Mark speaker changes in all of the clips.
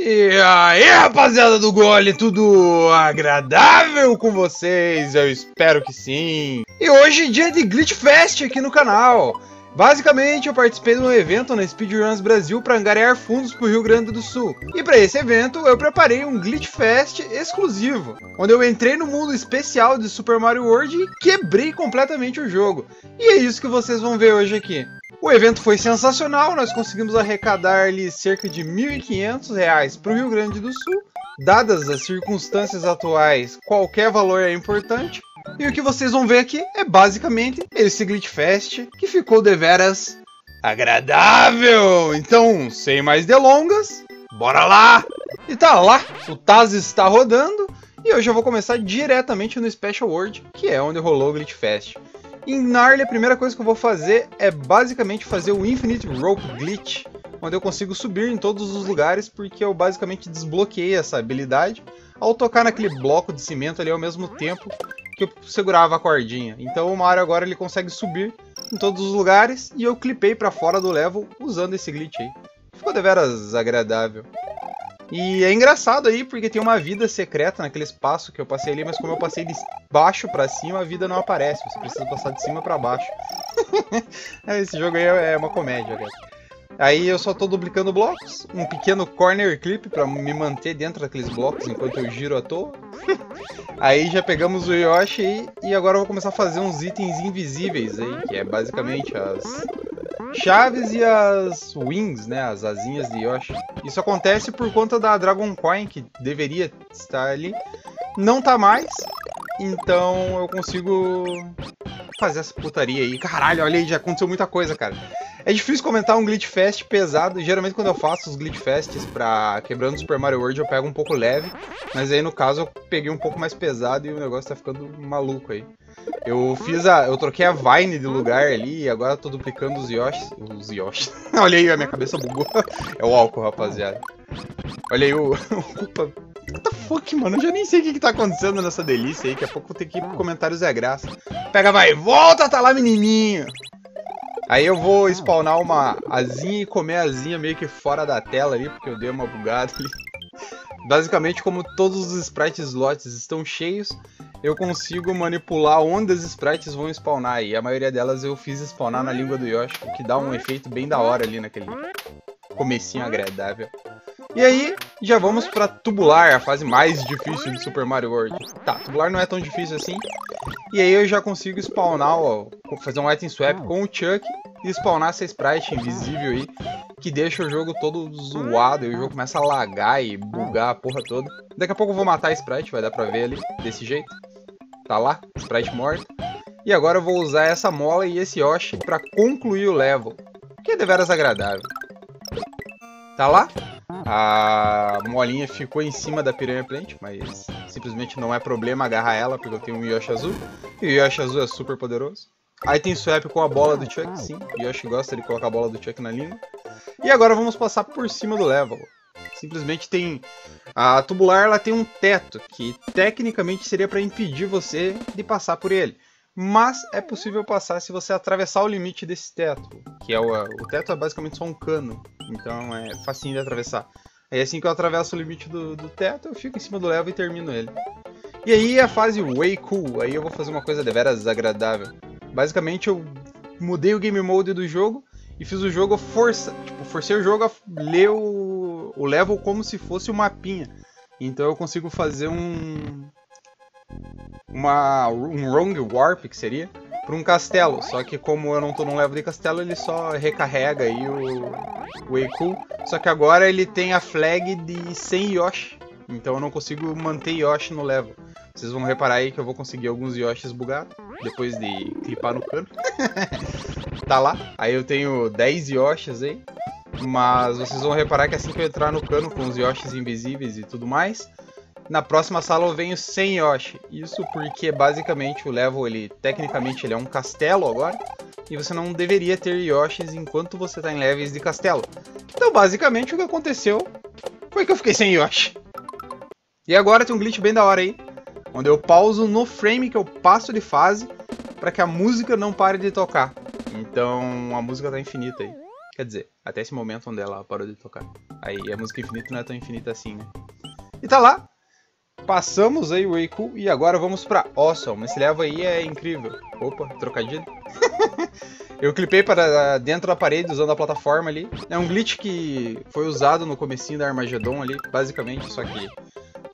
Speaker 1: E aí, rapaziada do Gole, tudo agradável com vocês? Eu espero que sim. E hoje é dia de Glitch Fest aqui no canal. Basicamente, eu participei de um evento na Speedruns Brasil para angariar fundos para o Rio Grande do Sul. E para esse evento, eu preparei um Glitch Fest exclusivo, onde eu entrei no mundo especial de Super Mario World e quebrei completamente o jogo. E é isso que vocês vão ver hoje aqui. O evento foi sensacional, nós conseguimos arrecadar ali cerca de R$ 1.500 para o Rio Grande do Sul. Dadas as circunstâncias atuais, qualquer valor é importante. E o que vocês vão ver aqui é basicamente esse Glitch Fest que ficou deveras agradável. Então, sem mais delongas, bora lá! E tá lá, o Taz está rodando e eu já vou começar diretamente no Special World, que é onde rolou o Glitch Fest. Em Gnarly, a primeira coisa que eu vou fazer é basicamente fazer o Infinite Rope Glitch, onde eu consigo subir em todos os lugares, porque eu basicamente desbloqueei essa habilidade ao tocar naquele bloco de cimento ali ao mesmo tempo que eu segurava a cordinha. Então o Mario agora ele consegue subir em todos os lugares e eu clipei para fora do level usando esse glitch aí. Ficou deveras agradável. E é engraçado aí, porque tem uma vida secreta naquele espaço que eu passei ali, mas como eu passei de baixo para cima, a vida não aparece. Você precisa passar de cima para baixo. Esse jogo aí é uma comédia, galera. Aí eu só tô duplicando blocos, um pequeno corner clip para me manter dentro daqueles blocos enquanto eu giro à toa. aí já pegamos o Yoshi aí, e agora eu vou começar a fazer uns itens invisíveis aí, que é basicamente as chaves e as wings, né, as asinhas de Yoshi. Isso acontece por conta da Dragon Coin, que deveria estar ali, não tá mais, então eu consigo fazer essa putaria aí. Caralho, olha aí, já aconteceu muita coisa, cara. É difícil comentar um Glitch Fest pesado. Geralmente quando eu faço os Glitch Fests pra Quebrando Super Mario World eu pego um pouco leve. Mas aí no caso eu peguei um pouco mais pesado e o negócio tá ficando maluco aí. Eu fiz a. Eu troquei a Vine de lugar ali e agora tô duplicando os Yoshi. Os Yoshi. Olha aí, a minha cabeça bugou. É o álcool, rapaziada. Olha aí o. Opa. What the fuck, mano? Eu já nem sei o que, que tá acontecendo nessa delícia aí. Daqui a pouco eu vou ter que ir pro comentários é graça. Pega, vai, volta, tá lá, menininho. Aí eu vou spawnar uma asinha e comer a asinha meio que fora da tela ali, porque eu dei uma bugada ali. Basicamente, como todos os sprites slots estão cheios, eu consigo manipular onde as sprites vão spawnar. E a maioria delas eu fiz spawnar na língua do Yoshi, o que dá um efeito bem da hora ali naquele comecinho agradável. E aí, já vamos pra Tubular, a fase mais difícil do Super Mario World. Tá, Tubular não é tão difícil assim. E aí eu já consigo spawnar, ó, fazer um item swap com o Chuck e spawnar essa sprite invisível aí, que deixa o jogo todo zoado e o jogo começa a lagar e bugar a porra toda. Daqui a pouco eu vou matar a sprite, vai dar pra ver ali, desse jeito. Tá lá, sprite morta. E agora eu vou usar essa mola e esse Yoshi pra concluir o level, que é deveras agradável. Tá lá? A molinha ficou em cima da Piranha Plant, mas simplesmente não é problema agarrar ela, porque eu tenho um Yoshi azul. E o Yoshi azul é super poderoso. Aí tem swap com a bola do Chuck, sim. O Yoshi gosta de colocar a bola do Chuck na língua. E agora vamos passar por cima do level. Simplesmente tem... A tubular ela tem um teto, que tecnicamente seria para impedir você de passar por ele. Mas é possível passar se você atravessar o limite desse teto. Que é o, o teto é basicamente só um cano. Então é facinho de atravessar. Aí assim que eu atravesso o limite do, do teto, eu fico em cima do level e termino ele. E aí a fase Way Cool, aí eu vou fazer uma coisa deveras desagradável. Basicamente eu mudei o game mode do jogo e fiz o jogo força, tipo, forcei o jogo a ler o, o level como se fosse um mapinha. Então eu consigo fazer um uma um wrong warp que seria para um castelo. Só que como eu não tô num level de castelo, ele só recarrega aí o, o Eiku. Só que agora ele tem a flag de 100 Yoshi. Então eu não consigo manter Yoshi no level. Vocês vão reparar aí que eu vou conseguir alguns Yoshis bugados. Depois de clipar no cano. tá lá. Aí eu tenho 10 Yoshis aí. Mas vocês vão reparar que assim que eu entrar no cano com os Yoshis invisíveis e tudo mais, na próxima sala eu venho sem Yoshi. Isso porque basicamente o level, ele tecnicamente ele é um castelo agora. E você não deveria ter Yoshis enquanto você está em levels de castelo. Então basicamente o que aconteceu foi que eu fiquei sem Yoshi. E agora tem um glitch bem da hora aí. Onde eu pauso no frame que eu passo de fase para que a música não pare de tocar. Então a música tá infinita aí. Quer dizer, até esse momento onde ela parou de tocar. Aí a música infinita não é tão infinita assim, né? E tá lá. Passamos aí o Eiku e agora vamos pra Awesome. Esse level aí é incrível. Opa, trocadilho. Eu clipei para dentro da parede usando a plataforma ali. É um glitch que foi usado no comecinho da Armageddon ali, basicamente, só que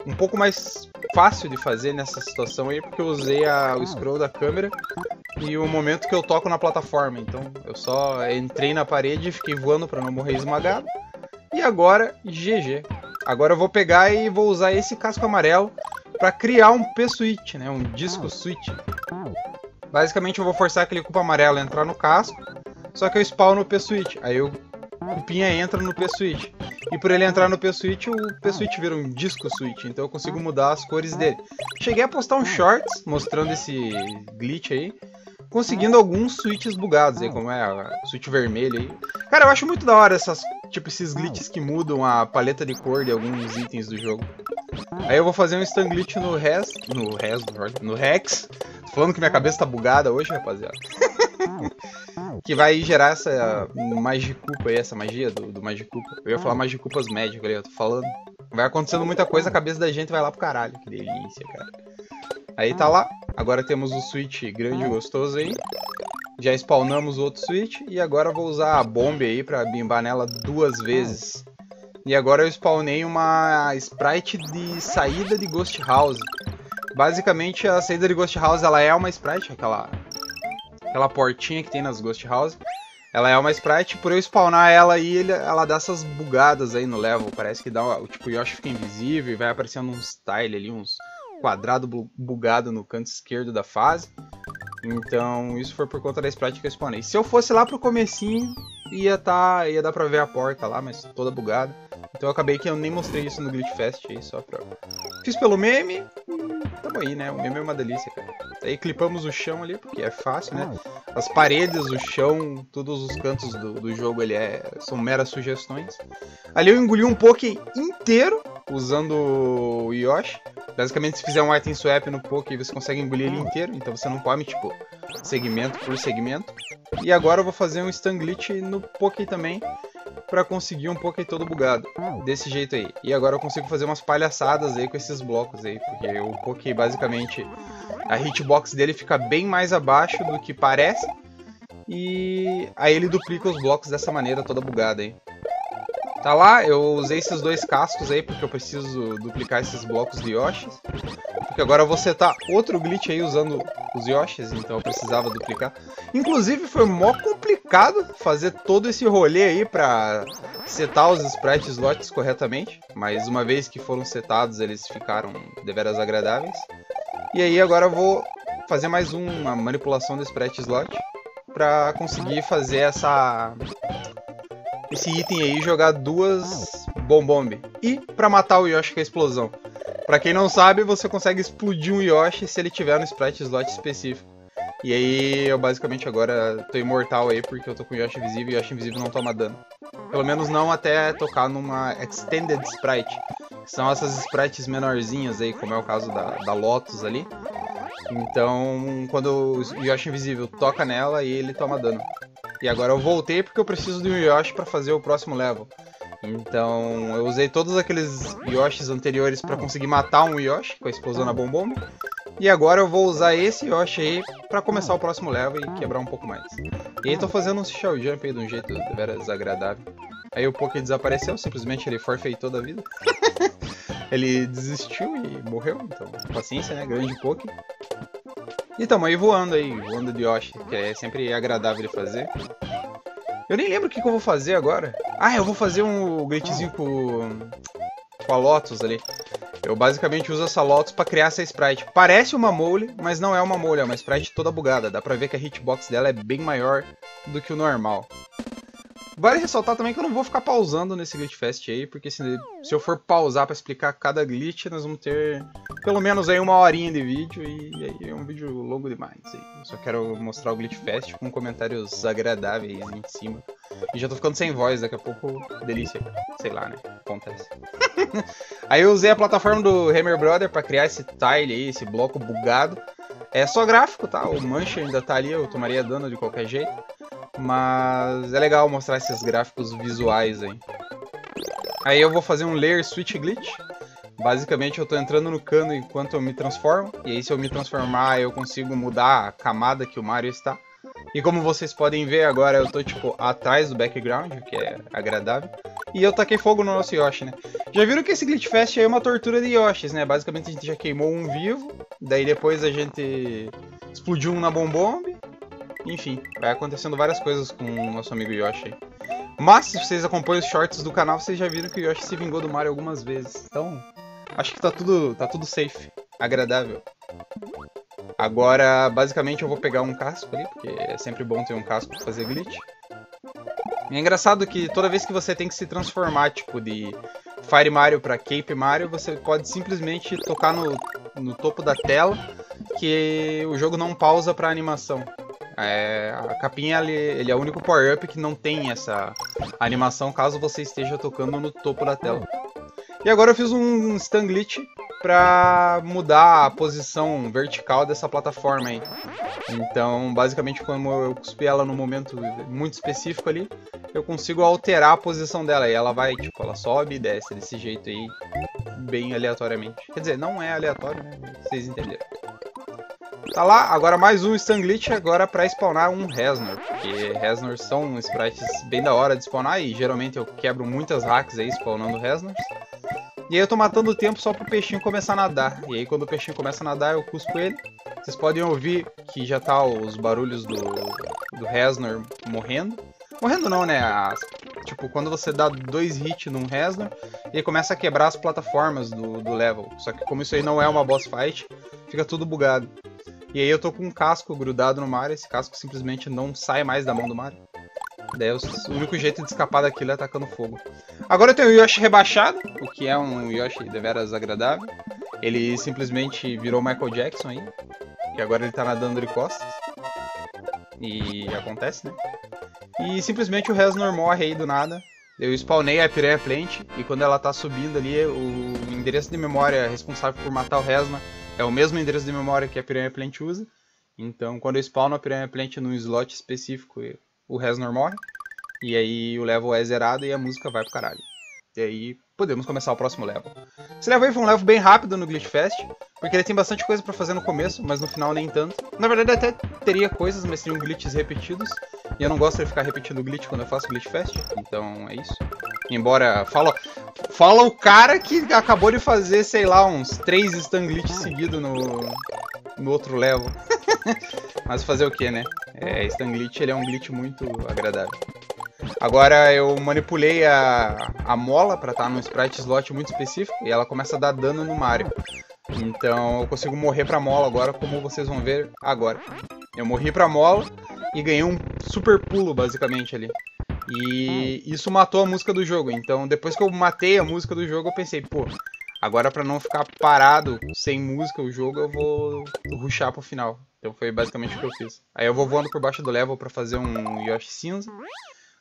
Speaker 1: um pouco mais fácil de fazer nessa situação aí, porque eu usei a, o scroll da câmera e o momento que eu toco na plataforma. Então eu só entrei na parede e fiquei voando para não morrer esmagado. E agora, GG. Agora eu vou pegar e vou usar esse casco amarelo para criar um P-Switch, né? Um disco switch. Basicamente eu vou forçar aquele cupo amarelo a entrar no casco, só que eu spawno o P-Switch. Aí o cupinha entra no P-Switch. E por ele entrar no P-Switch, o P-Switch vira um disco switch, então eu consigo mudar as cores dele. Cheguei a postar um shorts mostrando esse glitch aí, conseguindo alguns switches bugados aí, como é o switch vermelho aí. Cara, eu acho muito da hora essas, tipo, esses glitches que mudam a paleta de cor de alguns itens do jogo. Aí eu vou fazer um stun glitch no Res, no Res, no Rex, falando que minha cabeça tá bugada hoje, rapaziada. que vai gerar essa Magicupa aí, essa magia do, do Magicupa. Eu ia falar Magicupas médico ali, eu tô falando. Vai acontecendo muita coisa, a cabeça da gente vai lá pro caralho. Que delícia, cara. Aí tá lá. Agora temos o switch grande e gostoso aí. Já spawnamos outro switch. E agora vou usar a bomba aí pra bimbar nela duas vezes. E agora eu spawnei uma sprite de saída de Ghost House. Basicamente, a saída de Ghost House ela é uma sprite, aquela, aquela portinha que tem nas Ghost House. Ela é uma sprite, por eu spawnar ela aí, ela dá essas bugadas aí no level. Parece que dá, tipo, o Yoshi fica invisível e vai aparecendo uns tile ali, uns quadrado bugado no canto esquerdo da fase. Então, isso foi por conta da sprite que eu spawnei. Se eu fosse lá pro comecinho, ia, tá, ia dar pra ver a porta lá, mas toda bugada. Então eu acabei que eu nem mostrei isso no Glitch Fest aí, só pra... Fiz pelo meme, tamo aí, né? O meme é uma delícia, cara. Aí clipamos o chão ali, porque é fácil, né? As paredes, o chão, todos os cantos do, do jogo ele é, são meras sugestões. Ali eu engoli um Poké inteiro, usando o Yoshi. Basicamente, se fizer um item swap no Poké, você consegue engolir ele inteiro, então você não come, tipo, segmento por segmento. E agora eu vou fazer um stun glitch no Poké também, para conseguir um Poké todo bugado. Desse jeito aí. E agora eu consigo fazer umas palhaçadas aí com esses blocos aí, porque o Poké basicamente a hitbox dele fica bem mais abaixo do que parece. E aí ele duplica os blocos dessa maneira toda bugada aí. Tá lá, eu usei esses dois cascos aí porque eu preciso duplicar esses blocos de Yoshi. Porque agora eu vou setar outro glitch aí usando os Yoshis, então eu precisava duplicar. Inclusive foi mó complicado fazer todo esse rolê aí pra setar os sprite slots corretamente. Mas uma vez que foram setados, eles ficaram deveras agradáveis. E aí agora eu vou fazer mais uma manipulação do sprite slot pra conseguir fazer essa esse item aí jogar duas bombombe. E para matar o Yoshi com a explosão. Pra quem não sabe, você consegue explodir um Yoshi se ele tiver no sprite slot específico. E aí eu basicamente agora tô imortal aí porque eu tô com Yoshi invisível e Yoshi invisível não toma dano. Pelo menos não até tocar numa Extended Sprite. Que são essas sprites menorzinhas aí, como é o caso da, da Lotus ali. Então, quando o Yoshi invisível toca nela, e ele toma dano. E agora eu voltei porque eu preciso de um Yoshi para fazer o próximo level. Então eu usei todos aqueles Yoshis anteriores para conseguir matar um Yoshi com a explosão na Bombom. E agora eu vou usar esse Yoshi aí pra começar o próximo level e quebrar um pouco mais. E aí tô fazendo um shell jump aí de um jeito desagradável. Aí o Poké desapareceu, simplesmente ele forfeitou da vida. ele desistiu e morreu, então paciência, né? Grande Poké. E tamo aí voando aí, voando de Yoshi, que é sempre agradável de fazer. Eu nem lembro o que, que eu vou fazer agora. Ah, eu vou fazer um glitchzinho com, com a Lotus ali. Eu basicamente uso essa Lotus pra criar essa sprite. Parece uma mole, mas não é uma mole, é uma sprite toda bugada. Dá pra ver que a hitbox dela é bem maior do que o normal. Vale ressaltar também que eu não vou ficar pausando nesse Glitch Fest aí, porque se, se eu for pausar para explicar cada glitch, nós vamos ter pelo menos aí uma horinha de vídeo e é um vídeo longo demais. Eu só quero mostrar o Glitch Fest com comentários agradáveis em cima. E já tô ficando sem voz, daqui a pouco, delícia. Sei lá, né? Acontece. aí eu usei a plataforma do Hammer Brother para criar esse tile aí, esse bloco bugado. É só gráfico, tá? O mancha ainda tá ali, eu tomaria dano de qualquer jeito. Mas é legal mostrar esses gráficos visuais aí. Aí eu vou fazer um Layer Switch Glitch. Basicamente eu tô entrando no cano enquanto eu me transformo. E aí se eu me transformar eu consigo mudar a camada que o Mario está. E como vocês podem ver agora eu tô tipo atrás do background, o que é agradável. E eu taquei fogo no nosso Yoshi, né? Já viram que esse Glitch Fest aí é uma tortura de Yoshis, né? Basicamente a gente já queimou um vivo, daí depois a gente explodiu um na Bombomb. Enfim, vai acontecendo várias coisas com o nosso amigo Yoshi. Mas se vocês acompanham os shorts do canal, vocês já viram que o Yoshi se vingou do Mario algumas vezes. Então, acho que tá tudo, tá tudo safe, agradável. Agora, basicamente, eu vou pegar um casco ali, porque é sempre bom ter um casco pra fazer glitch. E é engraçado que toda vez que você tem que se transformar, tipo, de Fire Mario para Cape Mario, você pode simplesmente tocar no, no topo da tela, que o jogo não pausa para animação. É, a capinha ele, ele é o único power-up que não tem essa animação caso você esteja tocando no topo da tela. E agora eu fiz um stun glitch para mudar a posição vertical dessa plataforma aí. Então, basicamente, quando eu cuspi ela num momento muito específico ali, eu consigo alterar a posição dela. E ela vai, tipo, ela sobe e desce desse jeito aí, bem aleatoriamente. Quer dizer, não é aleatório, né? Vocês entenderam. Tá lá, agora mais um Stun Glitch agora pra spawnar um Reznor, porque Reznor são sprites bem da hora de spawnar e geralmente eu quebro muitas hacks aí spawnando Reznors. E aí eu tô matando o tempo só pro peixinho começar a nadar. E aí quando o peixinho começa a nadar, eu cuspo ele. Vocês podem ouvir que já tá os barulhos do, do Reznor morrendo. Morrendo não, né? Tipo, quando você dá dois hits num Reznor, ele começa a quebrar as plataformas do, do level. Só que como isso aí não é uma boss fight, fica tudo bugado. E aí eu tô com um casco grudado no Mario, esse casco simplesmente não sai mais da mão do Mario. Daí o único jeito de escapar daquilo é atacando fogo. Agora eu tenho o Yoshi rebaixado, o que é um Yoshi deveras agradável. Ele simplesmente virou Michael Jackson aí. E agora ele tá nadando de costas. E acontece, né? E simplesmente o Reznor morre aí do nada. Eu spawnei a Piranha Plant e quando ela tá subindo ali, o endereço de memória responsável por matar o Reznor é o mesmo endereço de memória que a Piranha Plant usa. Então, quando eu spawno a Piranha Plant num slot específico, o Reznor morre. E aí o level é zerado e a música vai pro caralho. E aí podemos começar o próximo level. Esse level aí foi um level bem rápido no Glitch Fest, porque ele tem bastante coisa para fazer no começo, mas no final nem tanto. Na verdade até teria coisas, mas seriam glitches repetidos. E eu não gosto de ficar repetindo glitch quando eu faço Glitch Fest, então é isso. Embora, fala, fala o cara que acabou de fazer, sei lá, uns 3 stun glitches seguidos no, no outro level. Mas fazer o que, né? É, Stun Glitch ele é um glitch muito agradável. Agora eu manipulei a, a mola para estar tá num sprite slot muito específico e ela começa a dar dano no Mario. Então eu consigo morrer pra mola agora, como vocês vão ver agora. Eu morri pra mola e ganhei um super pulo, basicamente, ali. E isso matou a música do jogo. Então depois que eu matei a música do jogo, eu pensei, pô, agora pra não ficar parado sem música o jogo, eu vou ruxar pro final. Então foi basicamente o que eu fiz. Aí eu vou voando por baixo do level para fazer um Yoshi cinza.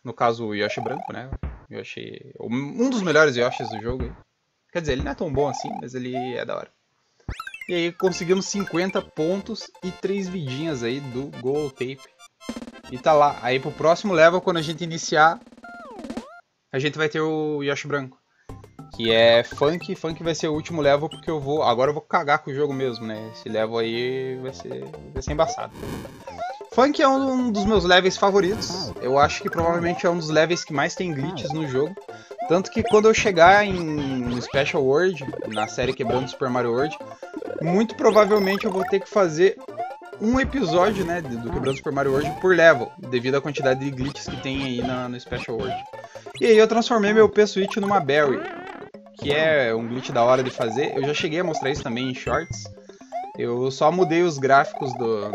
Speaker 1: No caso, o Yoshi branco, né? Yoshi... Um dos melhores Yoshis do jogo. Quer dizer, ele não é tão bom assim, mas ele é da hora. E aí conseguimos 50 pontos e 3 vidinhas aí do Gold Tape. E tá lá. Aí pro próximo level, quando a gente iniciar, a gente vai ter o Yoshi branco que é funk. Funk vai ser o último level porque eu vou. Agora eu vou cagar com o jogo mesmo, né? Esse level aí vai ser, vai ser embaçado. Funk é um dos meus levels favoritos. Eu acho que provavelmente é um dos levels que mais tem glitches no jogo. Tanto que quando eu chegar em Special World, na série Quebrando Super Mario World, muito provavelmente eu vou ter que fazer um episódio, né, do Quebrando Super Mario World por level, devido à quantidade de glitches que tem aí na, no Special World. E aí eu transformei meu P-Switch numa Berry que é um glitch da hora de fazer. Eu já cheguei a mostrar isso também em shorts. Eu só mudei os gráficos do,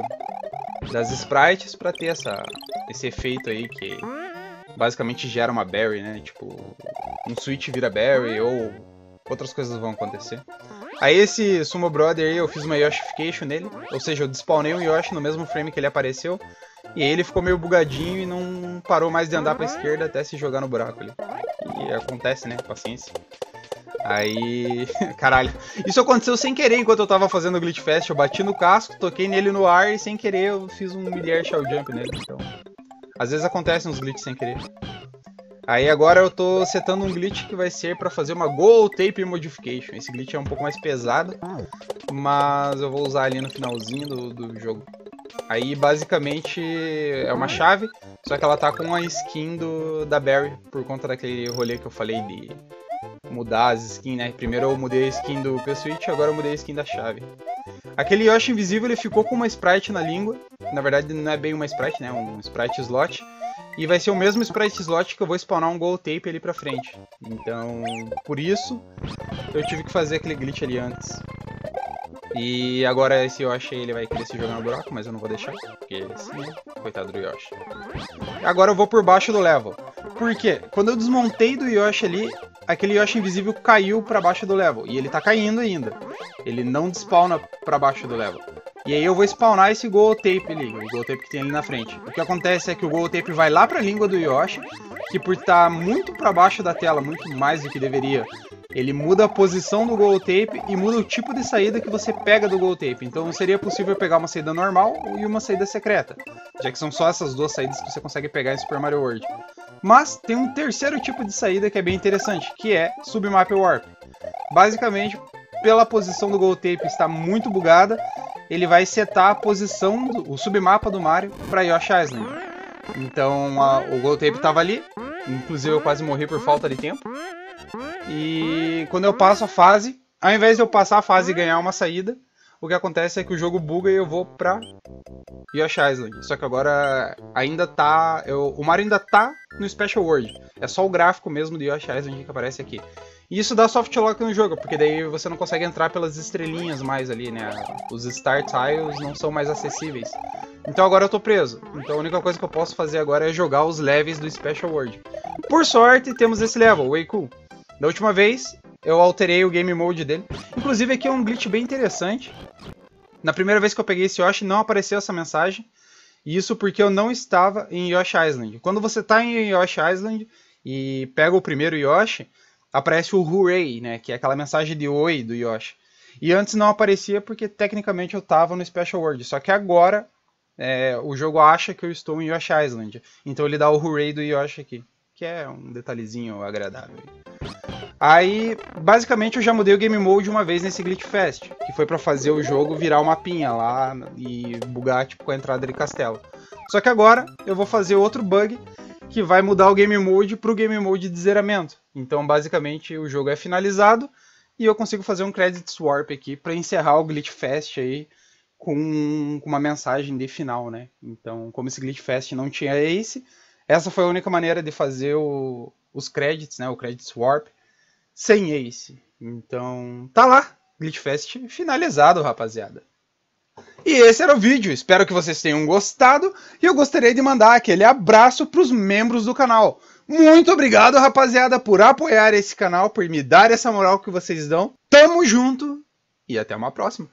Speaker 1: das sprites para ter essa, esse efeito aí que basicamente gera uma berry, né? Tipo, um switch vira berry ou outras coisas vão acontecer. Aí esse Sumo Brother aí, eu fiz uma Yoshification nele, ou seja, eu despawnei um Yoshi no mesmo frame que ele apareceu, e ele ficou meio bugadinho e não parou mais de andar pra esquerda até se jogar no buraco ali. E acontece, né? Paciência. Aí, caralho, isso aconteceu sem querer enquanto eu tava fazendo o Glitch Fest. Eu bati no casco, toquei nele no ar e sem querer eu fiz um Milliard Shell Jump nele. Então, Às vezes acontecem uns glitches sem querer. Aí agora eu tô setando um glitch que vai ser para fazer uma Goal Tape Modification. Esse glitch é um pouco mais pesado, mas eu vou usar ali no finalzinho do, do jogo. Aí basicamente é uma chave, só que ela tá com a skin do, da Barry, por conta daquele rolê que eu falei de mudar as skins, né? Primeiro eu mudei a skin do P-Switch, agora eu mudei a skin da chave. Aquele Yoshi invisível ele ficou com uma sprite na língua, na verdade não é bem uma sprite, né? Um sprite slot. E vai ser o mesmo sprite slot que eu vou spawnar um gold tape ali pra frente. Então, por isso, eu tive que fazer aquele glitch ali antes. E agora esse Yoshi ele vai querer se jogar no buraco, mas eu não vou deixar, porque assim, coitado do Yoshi. Agora eu vou por baixo do level. Por quê? Quando eu desmontei do Yoshi ali, aquele Yoshi invisível caiu pra baixo do level. E ele tá caindo ainda. Ele não despawna pra baixo do level. E aí eu vou spawnar esse Gold Tape ali, o Gold Tape que tem ali na frente. O que acontece é que o Gold Tape vai lá pra língua do Yoshi, que por estar tá muito pra baixo da tela, muito mais do que deveria, ele muda a posição do Gold Tape e muda o tipo de saída que você pega do Gold Tape. Então seria possível pegar uma saída normal e uma saída secreta, já que são só essas duas saídas que você consegue pegar em Super Mario World. Mas tem um terceiro tipo de saída que é bem interessante, que é Submap Warp. Basicamente, pela posição do Gold estar muito bugada, ele vai setar a posição, do, o submapa do Mario para Yoshi Island. Então a, o Gold estava ali, inclusive eu quase morri por falta de tempo. E quando eu passo a fase, ao invés de eu passar a fase e ganhar uma saída, o que acontece é que o jogo buga e eu vou pra Yoshi Island. Só que agora ainda tá. Eu, o Mario ainda tá no Special World. É só o gráfico mesmo do Yoshi Island que aparece aqui. E isso dá soft lock no jogo, porque daí você não consegue entrar pelas estrelinhas mais ali, né? Os Star Tiles não são mais acessíveis. Então agora eu tô preso. Então a única coisa que eu posso fazer agora é jogar os levels do Special World. Por sorte, temos esse level, Way Cool. Da última vez, eu alterei o game mode dele. Inclusive aqui é um glitch bem interessante. Na primeira vez que eu peguei esse Yoshi, não apareceu essa mensagem. Isso porque eu não estava em Yoshi Island. Quando você está em Yoshi Island e pega o primeiro Yoshi, aparece o Hooray, né? Que é aquela mensagem de oi do Yoshi. E antes não aparecia porque tecnicamente eu estava no Special World. Só que agora é, o jogo acha que eu estou em Yoshi Island. Então ele dá o Hooray do Yoshi aqui. Que é um detalhezinho agradável. Aí, basicamente, eu já mudei o Game Mode uma vez nesse Glitch Fest, que foi para fazer o jogo virar uma pinha lá e bugar, tipo, com a entrada de castelo. Só que agora eu vou fazer outro bug que vai mudar o Game Mode pro Game Mode de zeramento. Então, basicamente, o jogo é finalizado e eu consigo fazer um Credit Swap aqui para encerrar o Glitch Fest aí com, uma mensagem de final, né? Então, como esse Glitch Fest não tinha Ace, essa foi a única maneira de fazer o, os credits, né? O Credit Swap sem Ace. Então, tá lá, Glitchfest finalizado, rapaziada. E esse era o vídeo, espero que vocês tenham gostado e eu gostaria de mandar aquele abraço para os membros do canal. Muito obrigado, rapaziada, por apoiar esse canal, por me dar essa moral que vocês dão. Tamo junto e até uma próxima.